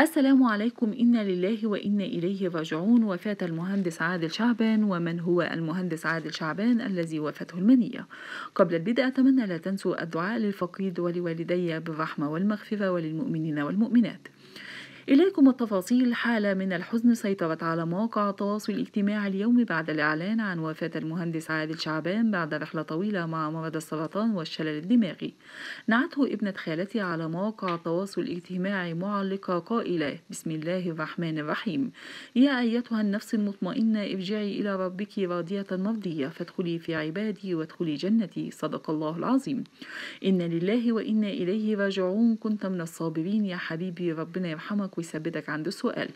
السلام عليكم إنا لله وإنا إليه راجعون. وفاة المهندس عادل شعبان ومن هو المهندس عادل شعبان الذي وفته المنية. قبل البدء أتمنى لا تنسوا الدعاء للفقيد ولوالدي بالرحمة والمغفرة وللمؤمنين والمؤمنات. إليكم التفاصيل حالة من الحزن سيطرت على مواقع التواصل الاجتماعي اليوم بعد الإعلان عن وفاة المهندس عادل شعبان بعد رحلة طويلة مع مرض السرطان والشلل الدماغي. نعته ابنة خالتي على مواقع التواصل الاجتماعي معلقة قائلة بسم الله الرحمن الرحيم. يا أيتها النفس المطمئنة ارجعي إلى ربك راضية مرضية فادخلي في عبادي وادخلي جنتي. صدق الله العظيم. إن لله وإنا إليه راجعون. كنت من الصابرين. يا حبيبي ربنا يرحمك ويثبتك عند السؤال.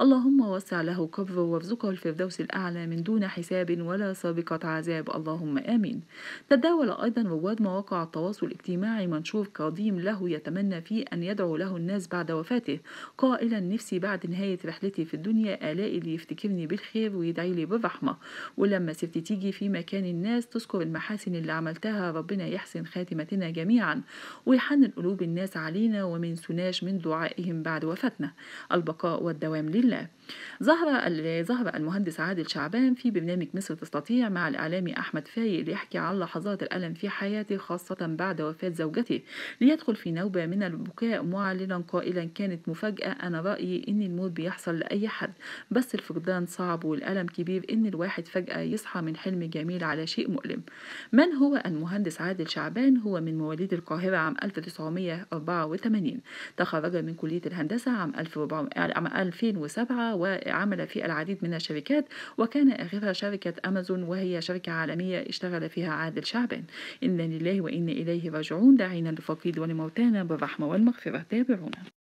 اللهم وسع له قبره وارزقه الفردوس الأعلى من دون حساب ولا سابقة عذاب. اللهم آمين. تداول أيضا رواد مواقع التواصل الاجتماعي منشور قديم له يتمنى فيه أن يدعو له الناس بعد وفاته. قائلا نفسي بعد نهاية رحلتي في الدنيا ألاقي اللي يفتكرني بالخير ويدعي لي بالرحمة. ولما سبت تيجي في مكان الناس تذكر المحاسن اللي عملتها ربنا يحسن خاتمتنا جميعا ويحنن قلوب الناس علينا ومن سناش من دعائهم بعد وفاتنا. حياتنا البقاء والدوام لله. ظهر ظهر المهندس عادل شعبان في برنامج مصر تستطيع مع الإعلامي أحمد فايق ليحكي عن لحظات الألم في حياته خاصة بعد وفاة زوجته. ليدخل في نوبة من البكاء معلنا قائلا كانت مفاجأة. أنا رأيي إن الموت بيحصل لأي حد. بس الفقدان صعب والألم كبير. إن الواحد فجأة يصحى من حلم جميل على شيء مؤلم. من هو المهندس عادل شعبان؟ هو من مواليد القاهرة عام 1984 تخرج من كلية الهندسة عام 2007 وعمل في العديد من الشركات وكان آخرها شركة أمازون وهي شركة عالمية اشتغل فيها عادل شعبان. إنا لله وإنا إليه راجعون داعين لفقيد ولموتانا بالرحمة والمغفرة. تابعونا.